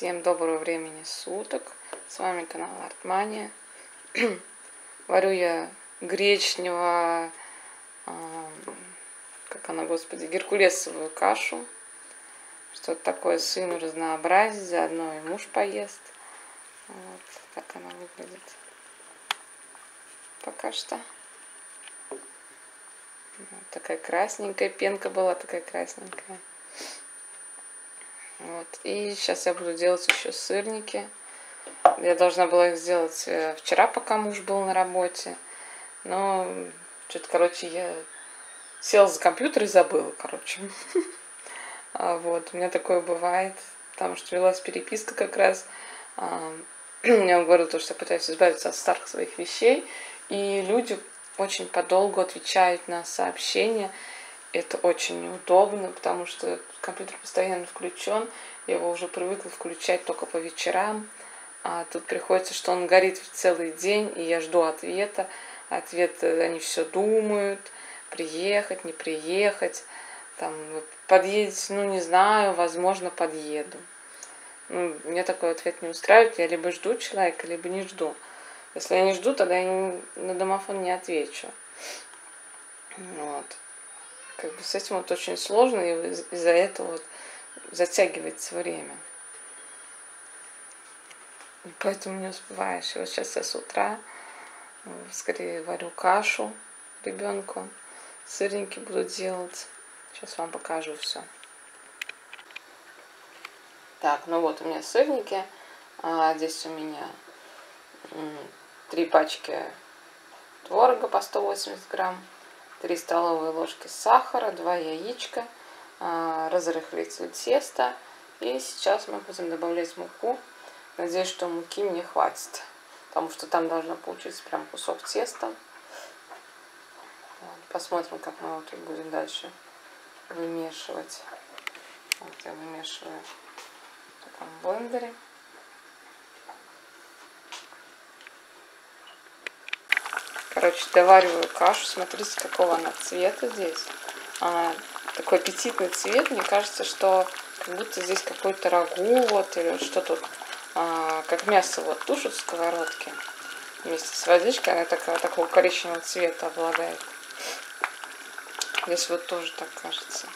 Всем доброго времени суток. С вами канал Артмания. Варю я гречневого, а, как она, господи, геркулесовую кашу. Что-то такое сыну разнообразить, заодно и муж поест. Вот так она выглядит. Пока что. Вот такая красненькая, пенка была такая красненькая. Вот. И сейчас я буду делать еще сырники. Я должна была их сделать э, вчера, пока муж был на работе. Но что-то, короче, я села за компьютер и забыла, короче. А вот, у меня такое бывает, потому что велась переписка как раз. А, я говорила то, что пытаюсь избавиться от старых своих вещей, и люди очень подолгу отвечают на сообщения. Это очень неудобно, потому что компьютер постоянно включен, я его уже привыкла включать только по вечерам, а тут приходится, что он горит целый день, и я жду ответа. Ответ, э, они все думают, приехать, не приехать, там, подъедете, ну, не знаю, возможно, подъеду. Ну, мне такой ответ не устраивает, я либо жду человека, либо не жду. Если я не жду, тогда я на домофон не отвечу. Вот как бы с этим вот очень сложно, и из-за этого вот затягивается время. И поэтому не успеваешь. И вот сейчас я с утра э, скорее варю кашу ребенку, сырники буду делать. Сейчас вам покажу все. Так, ну вот у меня сырники. А здесь у меня три пачки творога по 180 грамм 3 столовые ложки сахара, 2 яичка, а, разрыхлитель теста. И сейчас мы будем добавлять муку. Надеюсь, что муки мне хватит, потому что там должно получиться прям кусок теста. Посмотрим, как мы вот будем дальше вымешивать. Вот я вымешиваю в таком блендере. Короче, довариваю кашу. Смотрите, какого она цвета здесь. Она такой аппетитный цвет. Мне кажется, что как будто здесь какой-то рагу вот или что тут. А, как мясо вот тушат в сковородке вместе с водичкой. Она такая, такого коричневого цвета обладает. Здесь вот тоже так кажется.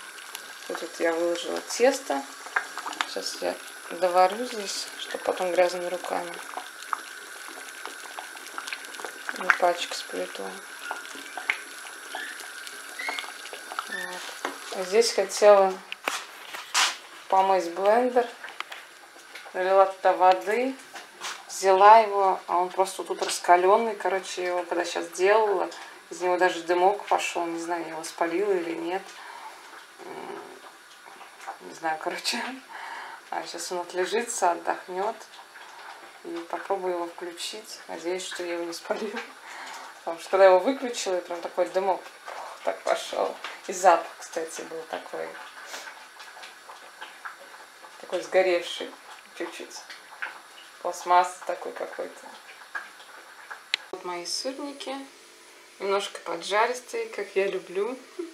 Вот тут я выложила тесто. Сейчас я доварю здесь, чтобы потом грязными руками не пачкать плиту. Вот. А здесь хотела помыть блендер. Налила туда воды, взяла его, а он просто тут раскаленный. Короче, его когда сейчас делала, из него даже дымок пошел. Не знаю, я его спалила или нет. Не знаю, короче. А сейчас он отлежится, отдохнет. И попробую его включить. Надеюсь, что я его не спалю. Потому что когда я его выключила, прям такой дымок так пошел. И запах, кстати, был такой. Такой сгоревший чуть-чуть. Пластмасс такой какой-то. Вот мои сырники. Немножко поджаристые, как я люблю.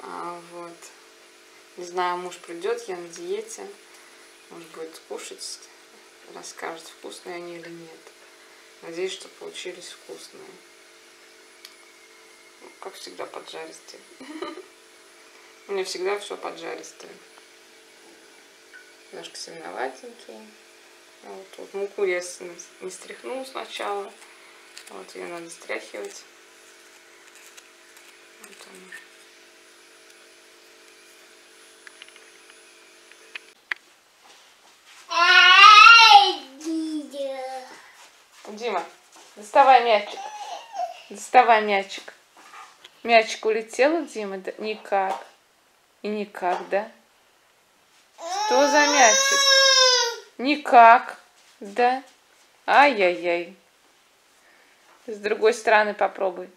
А, вот. Не знаю, муж придет, я на диете. Может будет кушать расскажет, вкусные они или нет. Надеюсь, что получились вкусные. Ну, как всегда, поджаристые. У меня всегда все поджаристое. Немножко семеноватенькие. Вот, вот муку я не стряхнула сначала. Вот ее надо стряхивать. Вот она. Доставай мячик. Доставай мячик. Мячик улетел у Димы? Да? Никак. И никак, да? Что за мячик? Никак. Да? Ай-яй-яй. С другой стороны попробуй.